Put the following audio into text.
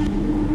you